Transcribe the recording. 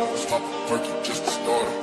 Stop working just to start.